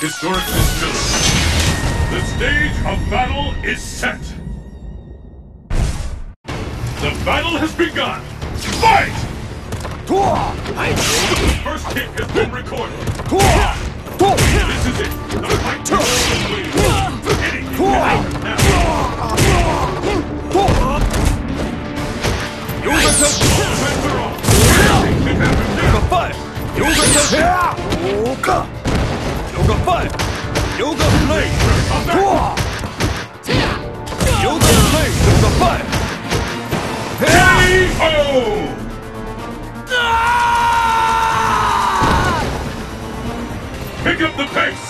historic distillery. The stage of battle is set. The battle has begun. Fight! The first kick has been recorded. This is it. The fight complete. Anything can happen now. Defense are on. Anything can happen now. Five! Yoga Sensei! Yoga! Yoga Fire! Yoga Blade! Yoga Blade! K.O. Pick up the pace!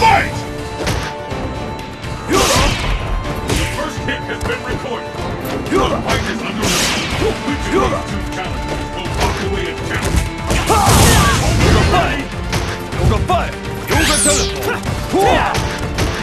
Fight! The first hit has been recorded. The fight is underway. Which of these two